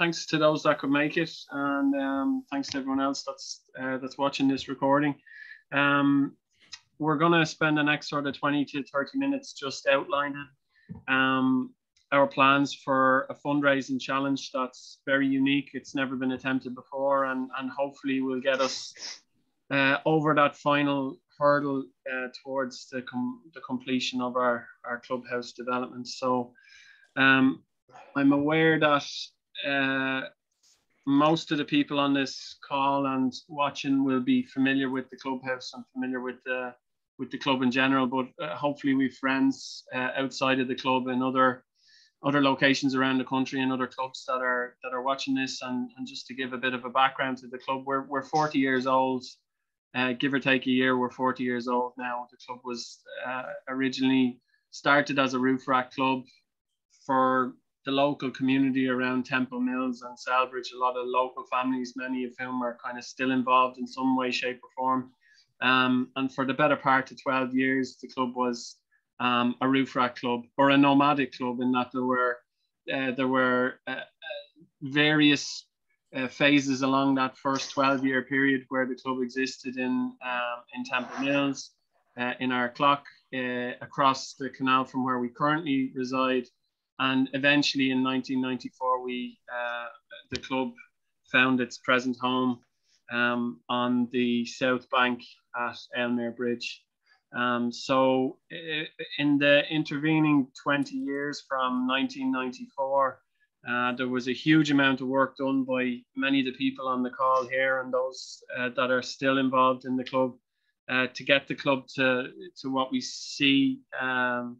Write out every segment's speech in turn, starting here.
thanks to those that could make it, and um, thanks to everyone else that's uh, that's watching this recording. Um, we're going to spend the next sort of 20 to 30 minutes just outlining um, our plans for a fundraising challenge that's very unique. It's never been attempted before, and, and hopefully will get us uh, over that final hurdle uh, towards the, com- the completion of our, our clubhouse development. So um, I'm aware that uh, most of the people on this call and watching will be familiar with the clubhouse and familiar with the with the club in general. But uh, hopefully, we've friends uh, outside of the club and other other locations around the country and other clubs that are that are watching this. And, and just to give a bit of a background to the club, we're we're 40 years old, uh, give or take a year. We're 40 years old now. The club was uh, originally started as a roof rack club for the local community around Temple Mills and Celbridge. A lot of local families, many of whom are kind of still involved in some way, shape, or form um, and for the better part of 12 years, the club was um, a roof rack club or a nomadic club in that there were uh, there were uh, uh various uh, phases along that first 12 year period where the club existed in um, in Temple Mills, uh, in Ardclough, uh, across the canal from where we currently reside, and eventually in 1994 we the club found its present home um, on the south bank at Aylmer Bridge. Um, so in the intervening 20 years from 1994, uh, there was a huge amount of work done by many of the people on the call here and those uh, that are still involved in the club uh, to get the club to, to what we see um,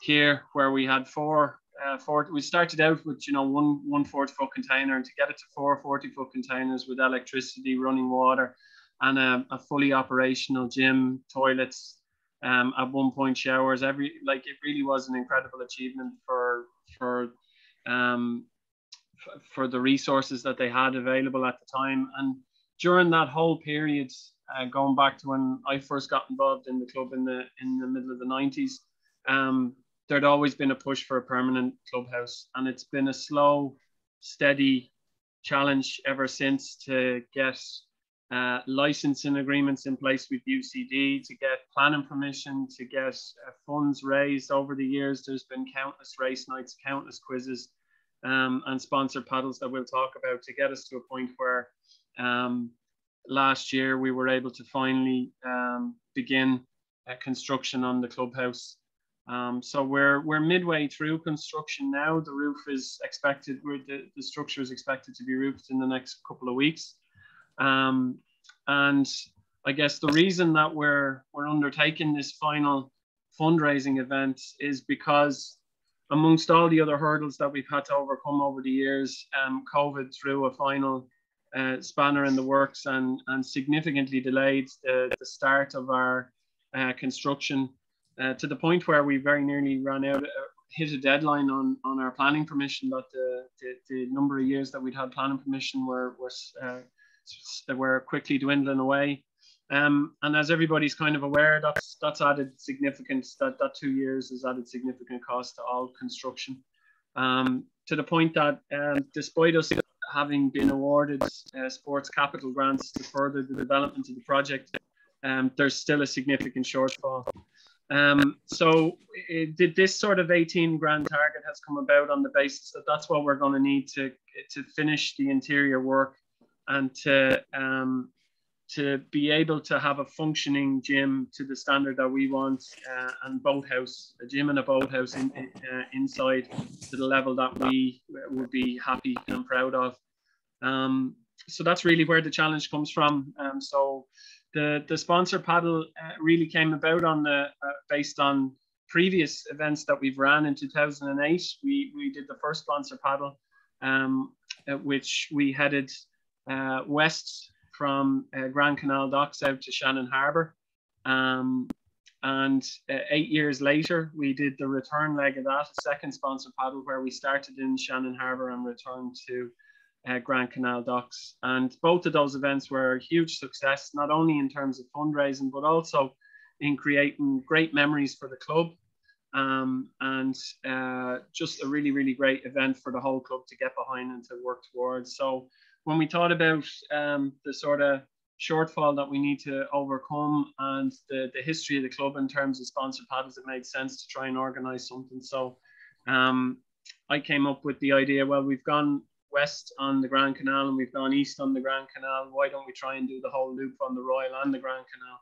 here, where we had four uh, four, we started out with you know one one 40 foot container and to get it to four 40 foot containers with electricity, running water, and a, a fully operational gym, toilets, um, at one point showers. Every like it really was an incredible achievement for for um, f- for the resources that they had available at the time. And during that whole period, uh, going back to when I first got involved in the club in the in the middle of the 90s, um, there'd always been a push for a permanent clubhouse, and it's been a slow, steady challenge ever since to get uh, licensing agreements in place with UCD, to get planning permission, to get uh, funds raised over the years. There's been countless race nights, countless quizzes, um, and sponsored paddles that we'll talk about to get us to a point where um, last year we were able to finally um, begin uh, construction on the clubhouse. Um, so we're we're midway through construction now. The roof is expected. The, the structure is expected to be roofed in the next couple of weeks. Um, and I guess the reason that we're we're undertaking this final fundraising event is because amongst all the other hurdles that we've had to overcome over the years, um, COVID threw a final uh, spanner in the works and, and significantly delayed the, the start of our uh, construction uh, to the point where we very nearly ran out, uh, hit a deadline on, on our planning permission that the, the, the, number of years that we'd had planning permission were, were, uh, were quickly dwindling away. Um, and as everybody's kind of aware, that's that's added significant that that two years has added significant cost to all construction. Um, to the point that um, despite us having been awarded uh, sports capital grants to further the development of the project, um, there's still a significant shortfall. Um, so it, did this sort of 18 grand target has come about on the basis that that's what we're going to need to to finish the interior work and to um, to be able to have a functioning gym to the standard that we want uh, and boathouse, a gym and a boathouse in, uh, inside to the level that we would be happy and proud of. Um, so that's really where the challenge comes from. Um, so the the sponsor paddle uh, really came about on the uh, based on previous events that we've ran in 2008. We we did the first sponsor paddle, um, which we headed uh, west from uh, Grand Canal Docks out to Shannon Harbour. Um, and uh, eight years later, we did the return leg of that, a second sponsor paddle, where we started in Shannon Harbour and returned to uh, Grand Canal Docks. And both of those events were a huge success, not only in terms of fundraising, but also in creating great memories for the club Um, and uh, just a really, really great event for the whole club to get behind and to work towards. So when we thought about um, the sort of shortfall that we need to overcome and the, the history of the club in terms of sponsored paddles, it made sense to try and organize something. So um, I came up with the idea, well, we've gone west on the Grand Canal and we've gone east on the Grand Canal. Why don't we try and do the whole loop on the Royal and the Grand Canal?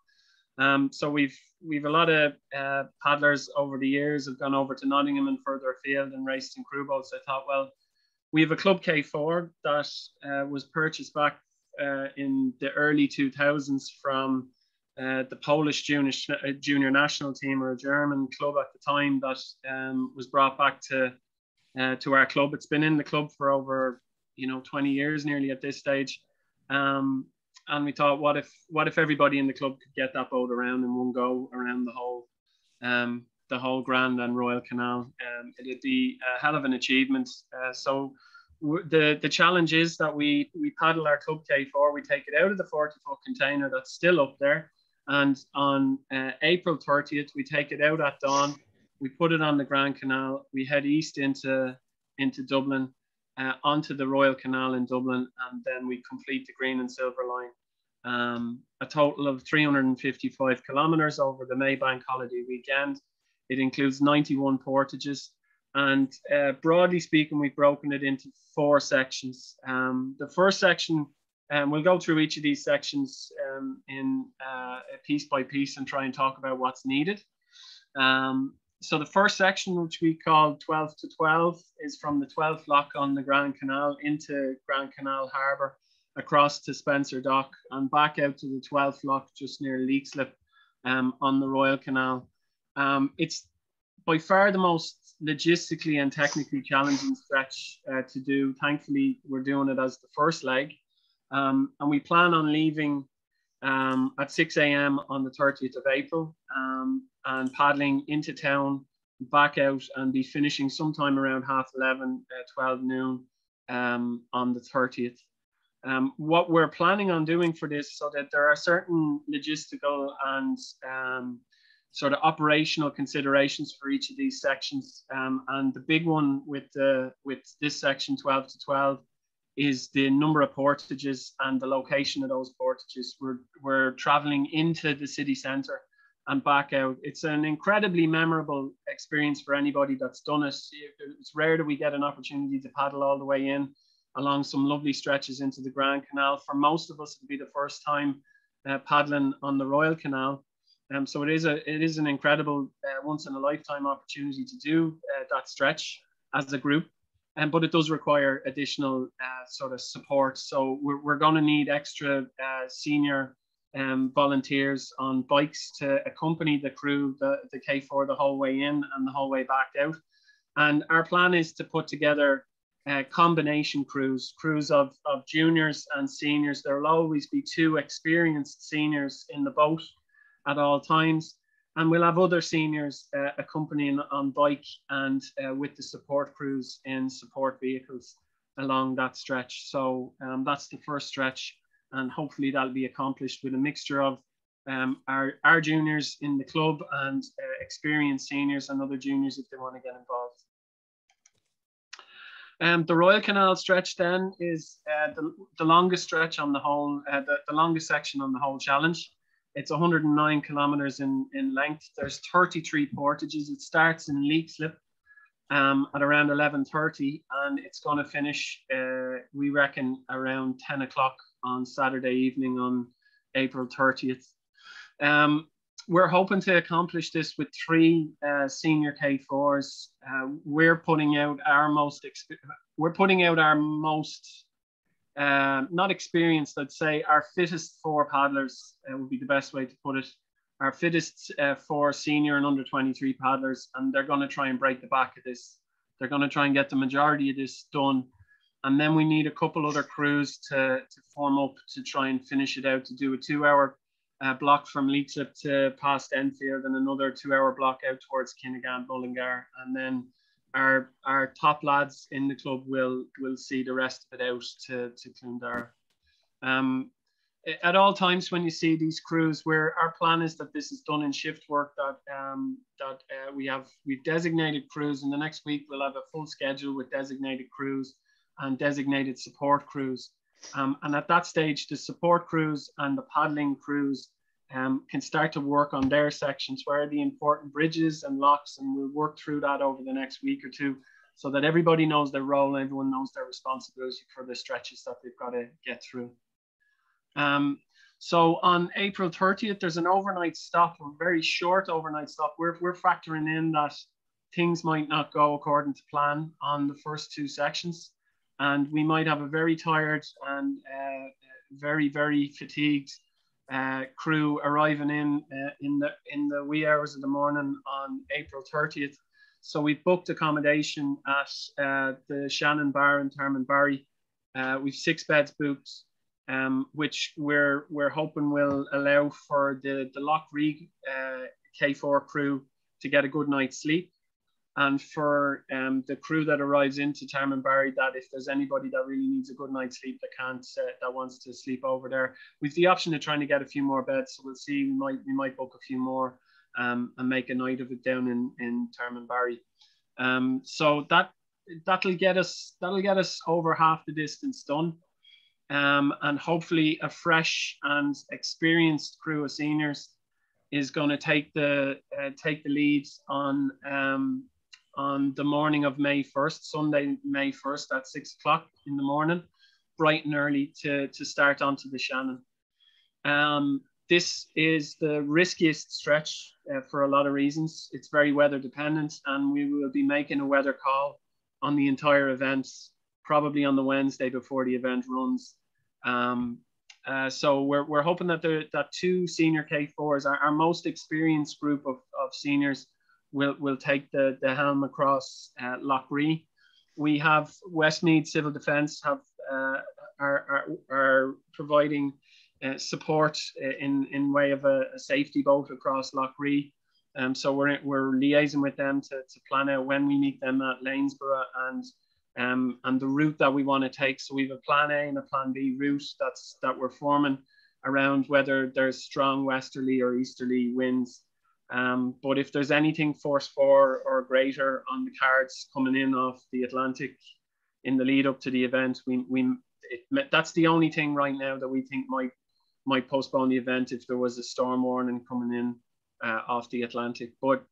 Um, so we've we've a lot of uh, paddlers over the years have gone over to Nottingham and further afield and raced in crew boats. I thought, well, we have a Club K4 that uh, was purchased back uh, in the early 2000s from uh, the Polish junior, uh, junior national team or a German club at the time that um, was brought back to uh, to our club. It's been in the club for over you know 20 years nearly at this stage. Um, and we thought, what if what if everybody in the club could get that boat around in one go around the whole um, the whole Grand and Royal Canal? Um, it'd be a hell of an achievement. Uh, so the the challenge is that we we paddle our Club K4, we take it out of the 40 foot container that's still up there, and on uh, April 30th we take it out at dawn. We put it on the Grand Canal. We head east into into Dublin uh, onto the Royal Canal in Dublin, and then we complete the Green and Silver Line. Um, a total of 355 kilometers over the Maybank holiday weekend. It includes 91 portages, and uh, broadly speaking, we've broken it into four sections. Um, the first section, um, we'll go through each of these sections um, in uh, piece by piece and try and talk about what's needed. Um, so the first section, which we call 12 to 12, is from the 12th lock on the Grand Canal into Grand Canal Harbour, across to Spencer Dock, and back out to the 12th lock just near Leixlip um, on the Royal Canal. Um, it's by far the most logistically and technically challenging stretch uh, to do. Thankfully, we're doing it as the first leg. Um, and we plan on leaving um, at 6 a.m. on the 30th of April um, and paddling into town, back out, and be finishing sometime around half 11, uh, 12 noon um, on the 30th. Um, what we're planning on doing for this, so that there are certain logistical and um, sort of operational considerations for each of these sections. Um, and the big one with the with this section 12 to 12 is the number of portages and the location of those portages. We're, we're traveling into the city centre and back out. It's an incredibly memorable experience for anybody that's done it. It's rare that we get an opportunity to paddle all the way in along some lovely stretches into the Grand Canal. For most of us, it'll be the first time uh, paddling on the Royal Canal. Um, so it is a it is an incredible uh, once in a lifetime opportunity to do uh, that stretch as a group um, but it does require additional uh, sort of support. So we're, we're going to need extra uh, senior um, volunteers on bikes to accompany the crew, the, the K4, the whole way in and the whole way back out. And our plan is to put together uh, combination crews, crews of, of juniors and seniors. There will always be two experienced seniors in the boat at all times and we'll have other seniors uh, accompanying on bike and uh, with the support crews in support vehicles along that stretch. So um, that's the first stretch, and hopefully that'll be accomplished with a mixture of um, our, our juniors in the club and uh, experienced seniors and other juniors if they want to get involved. Um, the Royal Canal stretch then is uh, the, the longest stretch on the whole, uh, the, the longest section on the whole challenge. It's 109 kilometers in, in length. There's 33 portages. It starts in Leixlip um, at around 11.30 and it's going to finish, uh, we reckon, around 10 o'clock on Saturday evening on April 30th. Um, we're hoping to accomplish this with three uh, senior K4s. Uh, we're putting out our most, we're putting out our most um, not experienced, I'd say our fittest four paddlers uh, would be the best way to put it. Our fittest uh, four senior and under 23 paddlers, and they're going to try and break the back of this. They're going to try and get the majority of this done. And then we need a couple other crews to, to form up to try and finish it out to do a two hour uh, block from Leixlip to past Enfield and another two hour block out towards Kinnegad, Mullingar. And then our our top lads in the club will will see the rest of it out to to Clondara. Um, at all times when you see these crews, where our plan is that this is done in shift work, that um, that uh, we have we've designated crews, and the next week we'll have a full schedule with designated crews and designated support crews. Um, and at that stage, the support crews and the paddling crews um, can start to work on their sections where are the important bridges and locks, and we'll work through that over the next week or two so that everybody knows their role and everyone knows their responsibility for the stretches that they've got to get through. Um, so on April 30th, there's an overnight stop, a very short overnight stop. We're, we're factoring in that things might not go according to plan on the first two sections. And we might have a very tired and uh, very, very fatigued uh, crew arriving in uh, in the in the wee hours of the morning on April 30th. So we've booked accommodation at uh, the Shannon Bar in Termonbarry. Uh, we've six beds booked, um, which we're we're hoping will allow for the the Lough Ree uh, K4 crew to get a good night's sleep and for um, the crew that arrives into Termonbarry that if there's anybody that really needs a good night's sleep that can't uh, that wants to sleep over there we've the option of trying to get a few more beds. So we'll see we might we might book a few more um, and make a night of it down in in Termonbarry um, so that that'll get us that'll get us over half the distance done. Um, and hopefully a fresh and experienced crew of seniors is going to take the uh, take the leads on um, on the morning of May 1st, Sunday, May 1st at six o'clock in the morning, bright and early to, to start onto the Shannon. Um, this is the riskiest stretch uh, for a lot of reasons. It's very weather dependent, and we will be making a weather call on the entire event, probably on the Wednesday before the event runs. Um, uh, so we're, we're hoping that the that two senior K4s, our, our most experienced group of, of seniors, will will take the, the helm across uh, Lough Ree. We have Westmeath Civil Defence have uh, are, are, are providing uh, support uh, in in way of a, a, safety boat across Lough Ree. Um, so we're we're liaising with them to, to plan out when we meet them at Lanesborough and um, and the route that we want to take. So we have a plan A and a plan B route that's that we're forming around whether there's strong westerly or easterly winds um, but if there's anything force four or greater on the cards coming in off the Atlantic in the lead up to the event, we, we it, that's the only thing right now that we think might might postpone the event if there was a storm warning coming in uh, off the Atlantic. But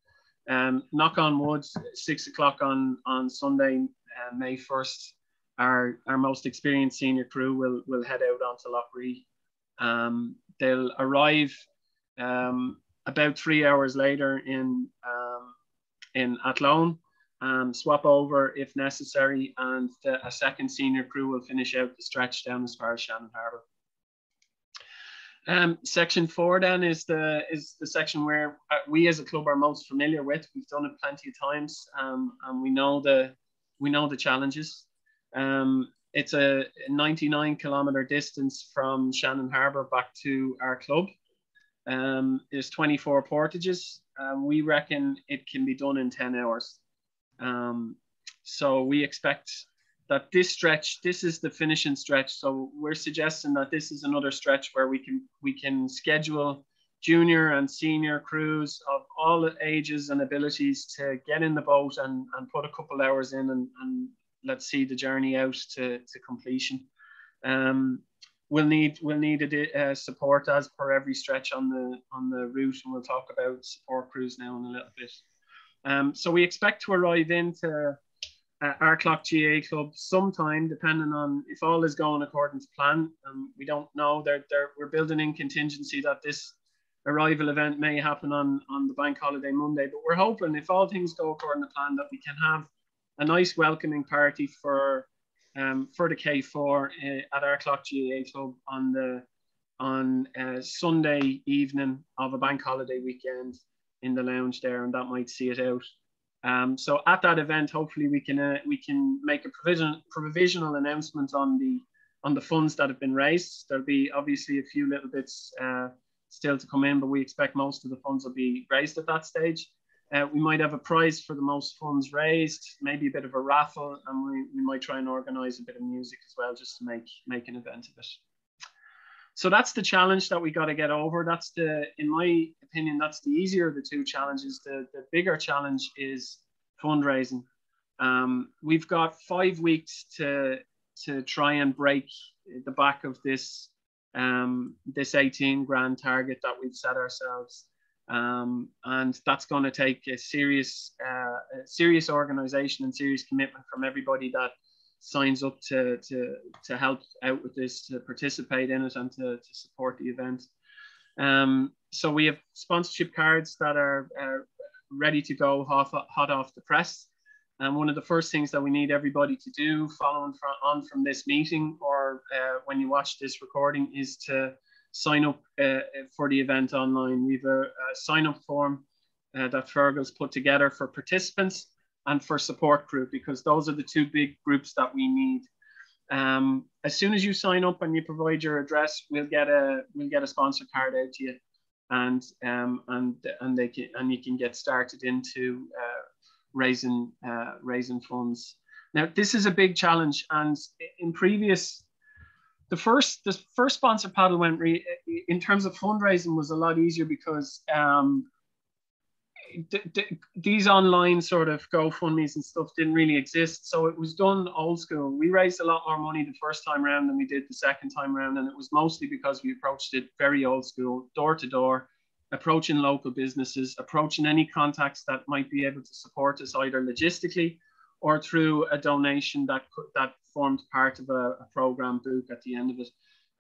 um, knock on wood, six o'clock on on Sunday, uh, May first, our our most experienced senior crew will will head out onto Lough Ree. Um, they'll arrive um, about three hours later in um, in Athlone, um, swap over if necessary, and the, a second senior crew will finish out the stretch down as far as Shannon Harbour. Um, section four then is the is the section where uh, we as a club are most familiar with. We've done it plenty of times, um, and we know the we know the challenges. Um, it's a 99 kilometer distance from Shannon Harbour back to our club. Um, there's 24 portages. Um, we reckon it can be done in 10 hours. Um, so we expect that this stretch, this is the finishing stretch. So we're suggesting that this is another stretch where we can we can schedule junior and senior crews of all ages and abilities to get in the boat and, and put a couple hours in and, and let's see the journey out to, to completion. Um, we'll need we'll need a, uh, support as per every stretch on the on the route, and we'll talk about support crews now in a little bit. Um, so we expect to arrive into uh, clock GA Club sometime, depending on if all is going according to plan. Um, we don't know. They're, they're, we're building in contingency that this arrival event may happen on, on the bank holiday Monday, but we're hoping if all things go according to plan that we can have a nice welcoming party for um, for the K4 uh, at Ardclough GAA Club on the on uh, Sunday evening of a bank holiday weekend in the lounge there, and that might see it out. Um, so at that event, hopefully we can uh, we can make a provision provisional announcement on the on the funds that have been raised. There'll be obviously a few little bits uh, still to come in, but we expect most of the funds will be raised at that stage. Uh, we might have a prize for the most funds raised, maybe a bit of a raffle, and we, we might try and organize a bit of music as well just to make, make an event of it. so that's the challenge that we got to get over. That's the, in my opinion, that's the easier of the two challenges. The, the bigger challenge is fundraising. Um, we've got five weeks to to try and break the back of this um, this 18 grand target that we've set ourselves. Um, and that's going to take a serious, uh, a serious organization and serious commitment from everybody that signs up to, to, to help out with this, to participate in it, and to, to support the event. Um, so we have sponsorship cards that are uh, ready to go hot, hot off the press. And one of the first things that we need everybody to do following from, on from this meeting or uh, when you watch this recording is to sign up uh, for the event online. We've a, a sign up form uh, that Fergal's put together for participants and for support group because those are the two big groups that we need. Um, as soon as you sign up and you provide your address, we'll get a we'll get a sponsor card out to you, and um, and and they can and you can get started into uh, raising uh, raising funds. Now this is a big challenge, and in previous, the first the first sponsor paddle went re, in terms of fundraising was a lot easier because um, these online sort of GoFundmes and stuff didn't really exist. So it was done old school. We raised a lot more money the first time around than we did the second time around, and it was mostly because we approached it very old school, door to door approaching local businesses, approaching any contacts that might be able to support us either logistically or through a donation that that formed part of a, a program book at the end of it.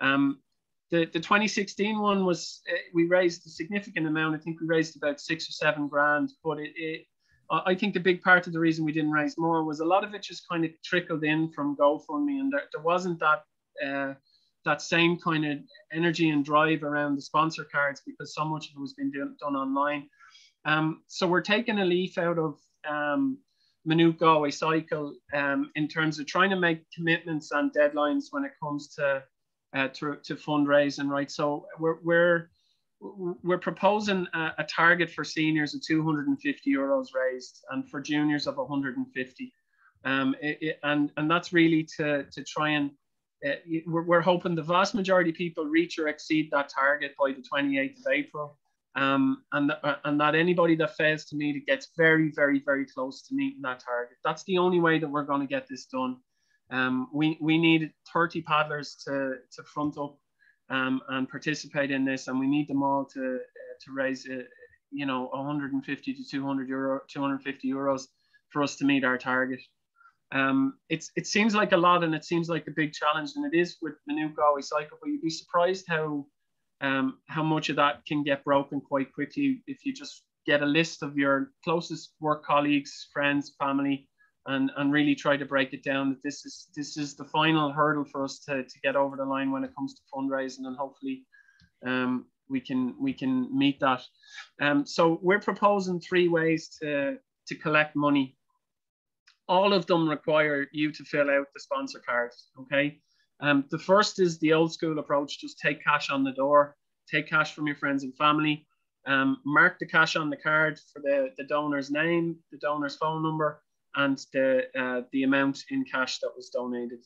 Um, the, the 2016 one was uh, we raised a significant amount. I think we raised about six or seven grand, but it, it I think the big part of the reason we didn't raise more was a lot of it just kind of trickled in from GoFundMe, and there, there wasn't that uh, that same kind of energy and drive around the sponsor cards because so much of it was being do, done online. Um, so we're taking a leaf out of um, Galway Cycle um, in terms of trying to make commitments and deadlines when it comes to uh, to, to fundraising, right? So we're we're we're proposing a, a, target for seniors of 250 euros raised and for juniors of 150. Um, it, it, and and that's really to to try and uh, we're, we're, hoping the vast majority of people reach or exceed that target by the 28th of April. Um, and, uh, and that anybody that fails to meet it gets very, very, very close to meeting that target. That's the only way that we're going to get this done. Um, we, we need 30 paddlers to, to front up um, and participate in this, and we need them all to, uh, to raise, uh, you know, 150 to 200 euro, 250 euros for us to meet our target. Um, it's it seems like a lot and it seems like a big challenge, and it is with the new Galway cycle. But you'd be surprised how um, how much of that can get broken quite quickly if you just get a list of your closest work colleagues, friends, family, and and really try to break it down. That this is this is the final hurdle for us to to get over the line when it comes to fundraising, and hopefully. Um, we can we can meet that. Um, so we're proposing three ways to to collect money all of them require you to fill out the sponsor card. Okay. Um, the first is the old school approach just take cash on the door, take cash from your friends and family, um, mark the cash on the card for the, the donor's name, the donor's phone number, and the, uh, the amount in cash that was donated.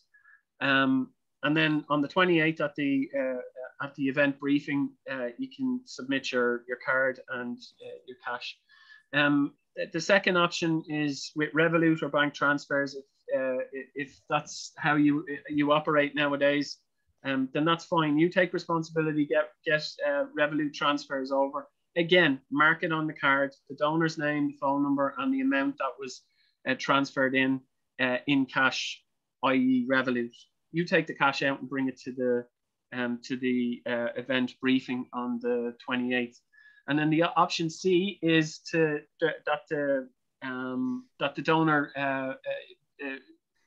Um, and then on the 28th at the, uh, at the event briefing, uh, you can submit your, your card and uh, your cash. Um, the second option is with Revolut or bank transfers. If, uh, if that's how you you operate nowadays, um, then that's fine. You take responsibility, get get uh, Revolut transfers over. Again, mark it on the card, the donor's name, the phone number, and the amount that was uh, transferred in uh, in cash, i.e. Revolut. You take the cash out and bring it to the um, to the uh, event briefing on the 28th. And then the option C is to that the um, that the donor uh, uh, uh,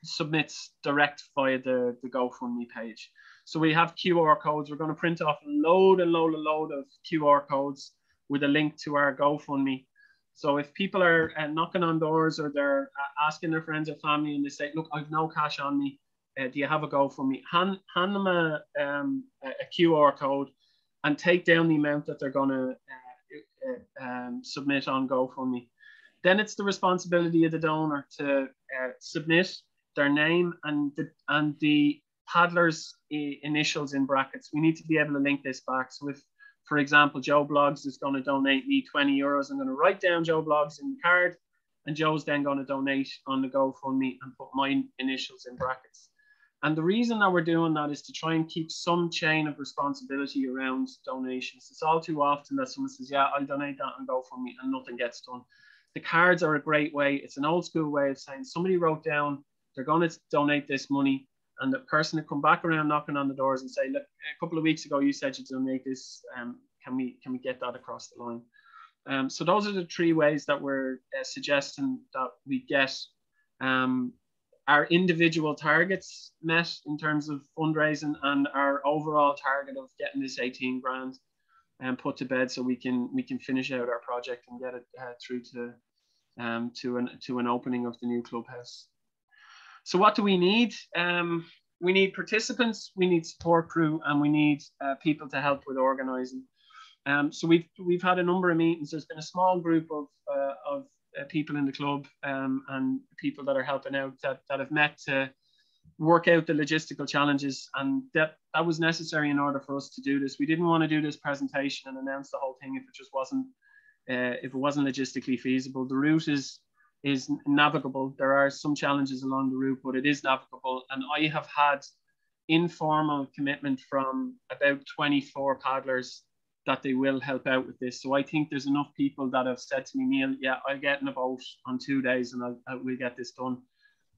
submits direct via the, the GoFundMe page. So we have QR codes. We're going to print off a load and load and load of QR codes with a link to our GoFundMe. So if people are uh, knocking on doors or they're uh, asking their friends or family and they say, look, I've no cash on me. Uh, do you have a GoFundMe? Hand, hand them a, um, a, QR code and take down the amount that they're going to um, submit on GoFundMe. Then it's the responsibility of the donor to uh, submit their name and the, and the paddlers' initials in brackets. We need to be able to link this back. So if, for example, Joe Bloggs is going to donate me 20 euros, I'm going to write down Joe Bloggs in the card, and Joe's then going to donate on the GoFundMe and put my initials in brackets. And the reason that we're doing that is to try and keep some chain of responsibility around donations. It's all too often that someone says, Yeah, I'll donate that and GoFundMe, and nothing gets done. The cards are a great way. It's an old school way of saying somebody wrote down they're going to donate this money, and the person to come back around knocking on the doors and say, Look, a couple of weeks ago you said you'd donate this. Um, can we can we get that across the line? Um, so those are the three ways that we're uh, suggesting that we get um, our individual targets met in terms of fundraising and our overall target of getting this 18 grand and um, put to bed so we can we can finish out our project and get it uh, through to um, to an to an opening of the new clubhouse. So what do we need? Um, we need participants, we need support crew, and we need uh, people to help with organising. Um, so we've we've had a number of meetings. There's been a small group of uh, of uh, people in the club um, and people that are helping out that, that have met to work out the logistical challenges and that that was necessary in order for us to do this we didn't want to do this presentation and announce the whole thing if it just wasn't uh, if it wasn't logistically feasible the route is is navigable there are some challenges along the route but it is navigable and i have had informal commitment from about 24 paddlers that they will help out with this. So I think there's enough people that have said to me, Neil, yeah, I'll get in a boat on two days and I'll, I will get this done.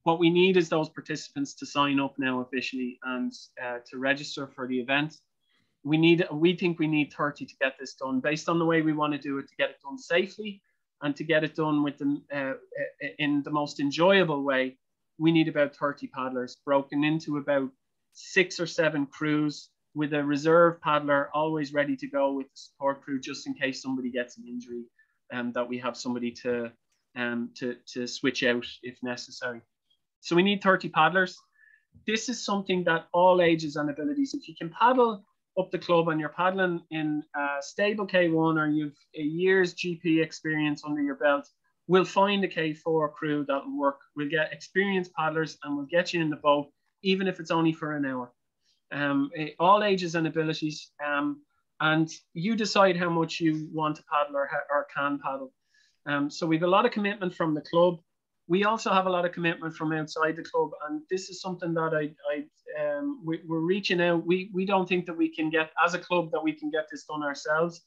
What we need is those participants to sign up now officially and uh, to register for the event. We need, we think we need 30 to get this done based on the way we want to do it, to get it done safely and to get it done with the, uh, in the most enjoyable way. We need about 30 paddlers broken into about six or seven crews with a reserve paddler always ready to go with the support crew just in case somebody gets an injury and um, that we have somebody to um, to, to switch out if necessary. So we need 30 paddlers. This is something that all ages and abilities, if you can paddle up the club and you're paddling in a stable K1 or you've a year's GP experience under your belt, we'll find a K4 crew that will work. We'll get experienced paddlers and we'll get you in the boat, even if it's only for an hour um, eh, all ages and abilities. Um, and you decide how much you want to paddle or, or can paddle. Um, so we have a lot of commitment from the club. We also have a lot of commitment from outside the club, and this is something that I, I um, we, are reaching out. We we don't think that we can get as a club that we can get this done ourselves,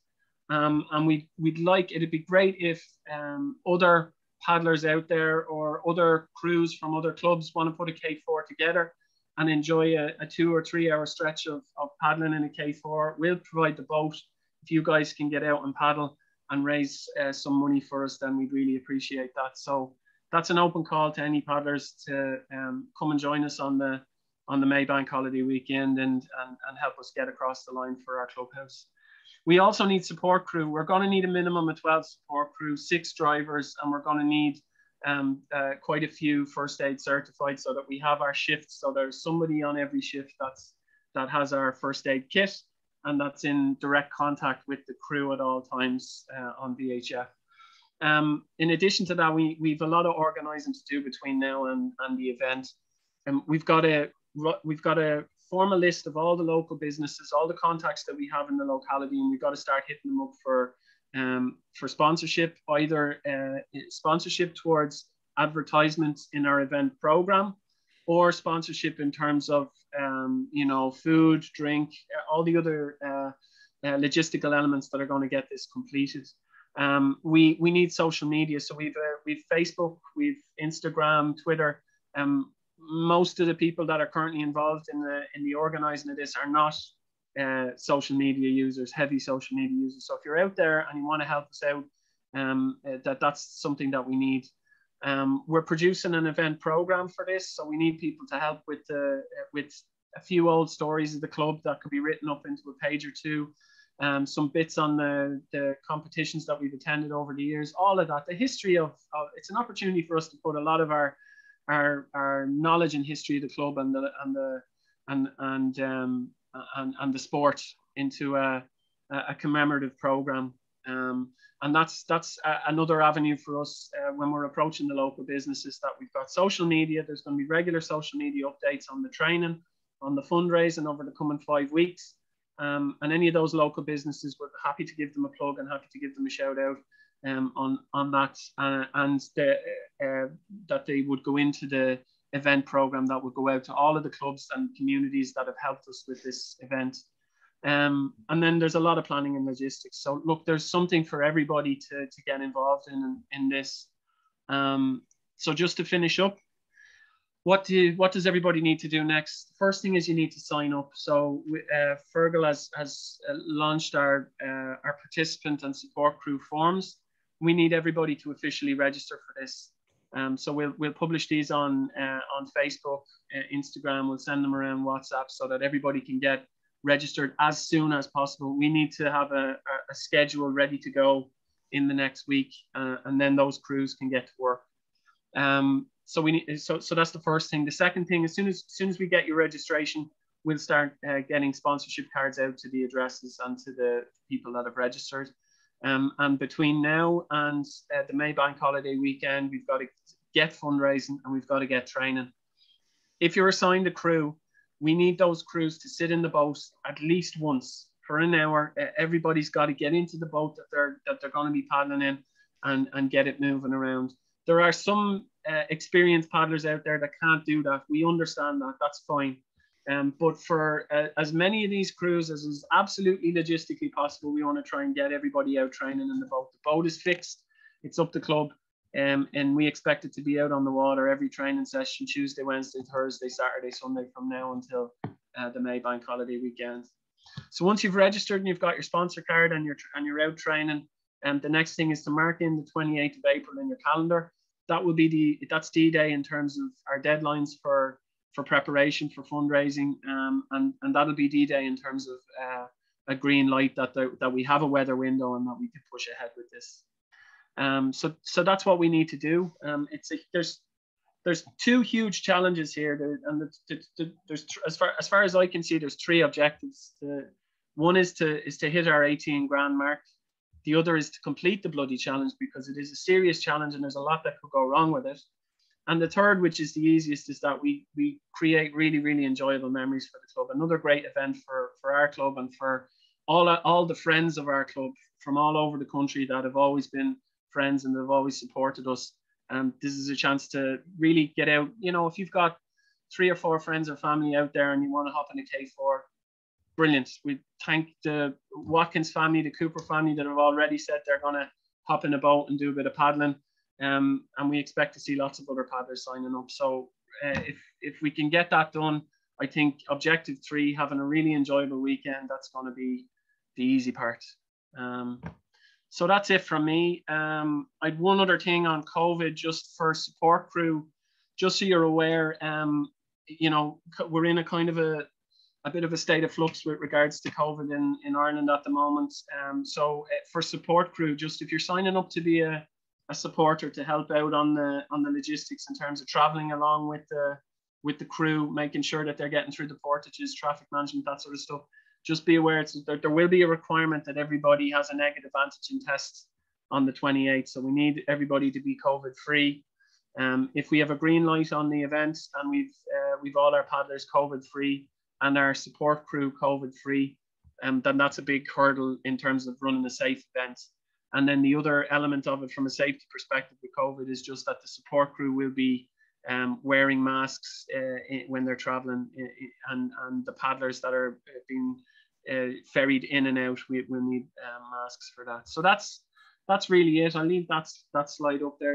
um, and we we'd like it'd be great if um, other paddlers out there or other crews from other clubs want to put a K4 together and enjoy a, a, two or three hour stretch of, of paddling in a K4. We'll provide the boat. If you guys can get out and paddle and raise uh, some money for us, then we'd really appreciate that. So that's an open call to any paddlers to um, come and join us on the on the Maybank holiday weekend and, and, and help us get across the line for our clubhouse. We also need support crew. We're going to need a minimum of 12 support crew, six drivers, and we're going to need um, uh, quite a few first aid certified so that we have our shifts. So there's somebody on every shift that's that has our first aid kit and that's in direct contact with the crew at all times uh, on VHF. Um, in addition to that, we, we've a lot of organizing to do between now and, and the event. And we've got a we've got to form a list of all the local businesses, all the contacts that we have in the locality, and we've got to start hitting them up for um, for sponsorship, either uh, sponsorship towards advertisements in our event program or sponsorship in terms of um, you know food drink all the other uh, uh, logistical elements that are going to get this completed um, we we need social media so we've uh, we've facebook we've instagram twitter um, most of the people that are currently involved in the in the organizing of this are not uh, social media users, heavy social media users. So if you're out there and you want to help us out, um, uh, that that's something that we need. Um, we're producing an event program for this, so we need people to help with the uh, with a few old stories of the club that could be written up into a page or two. Um, some bits on the, the competitions that we've attended over the years, all of that. The history of, of it's an opportunity for us to put a lot of our our, our knowledge and history of the club and the and the and and um, and, and the sport into a, a commemorative program. Um, and that's that's a, another avenue for us uh, when we're approaching the local businesses that we've got social media. There's going to be regular social media updates on the training on the fundraising over the coming five weeks. Um, and any of those local businesses, we're happy to give them a plug and happy to give them a shout out um, on on that, uh, and the, uh, that they would go into the event program that would go out to all of the clubs and communities that have helped us with this event. Um, and then there's a lot of planning and logistics. So look, there's something for everybody to, to get involved in in this. Um, so just to finish up, what do what does everybody need to do next? First thing is you need to sign up. So uh, Fergal has has uh, launched our uh, our participant and support crew forms. We need everybody to officially register for this. Um, so we'll we'll publish these on uh, on Facebook, uh, Instagram. We'll send them around WhatsApp so that everybody can get registered as soon as possible. We need to have a, a schedule ready to go in the next week, uh, and then those crews can get to work. Um, so we need so so that's the first thing. The second thing, as soon as, as soon as we get your registration, we'll start uh, getting sponsorship cards out to the addresses and to the people that have registered. Um, and between now and uh, the May Bank holiday weekend, we've got to get fundraising and we've got to get training. If you're assigned a crew, we need those crews to sit in the boat at least once for an hour. Everybody's got to get into the boat that they're that they're going to be paddling in and and get it moving around. There are some uh, experienced paddlers out there that can't do that. We understand that. That's fine. Um, but for uh, as many of these crews as is absolutely logistically possible, we want to try and get everybody out training in the boat. The boat is fixed. It's up the club. Um, and we expect it to be out on the water every training session Tuesday, Wednesday, Thursday, Saturday, Sunday from now until uh, the May Bank holiday weekend. So once you've registered and you've got your sponsor card and you're and you're out training, and um, the next thing is to mark in the 28th of April in your calendar that will be the that's D-Day in terms of our deadlines for for preparation for fundraising, um, and and that'll be D-Day in terms of uh, a green light that the, that we have a weather window and that we can push ahead with this. Um, so so that's what we need to do. Um, it's a, there's there's two huge challenges here, there, and the, the, the, there's as far as far as I can see, there's three objectives. One is to is to hit our 18 grand mark the other is to complete the bloody challenge because it is a serious challenge and there's a lot that could go wrong with it. And the third, which is the easiest, is that we we create really really enjoyable memories for the club. Another great event for for our club and for all all the friends of our club from all over the country that have always been friends and they've always supported us. And this is a chance to really get out. You know, if you've got three or four friends or family out there and you want to hop in a K4, brilliant. We thank the Watkins family, the Cooper family that have already said they're going to hop in a boat and do a bit of paddling. Um, and we expect to see lots of other paddlers signing up. So uh, if, if we can get that done, I think objective three, having a really enjoyable weekend, that's going to be the easy part. Um, so that's it from me. Um, I'd one other thing on COVID, just for support crew, just so you're aware. Um, you know, we're in a kind of a a bit of a state of flux with regards to COVID in, in Ireland at the moment. Um, so uh, for support crew, just if you're signing up to be a, a supporter to help out on the on the logistics in terms of traveling along with the with the crew, making sure that they're getting through the portages, traffic management, that sort of stuff. Just be aware it's, there, there will be a requirement that everybody has a negative antigen test on the 28th. So we need everybody to be COVID free. Um, if we have a green light on the event and we've uh, we've all our paddlers COVID free, and our support crew COVID free, um, then that's a big hurdle in terms of running a safe event. And then the other element of it from a safety perspective with COVID is just that the support crew will be um, wearing masks uh, when they're traveling, and, and the paddlers that are being uh, ferried in and out, we will need um, masks for that. So that's that's really it. I'll leave that, that slide up there.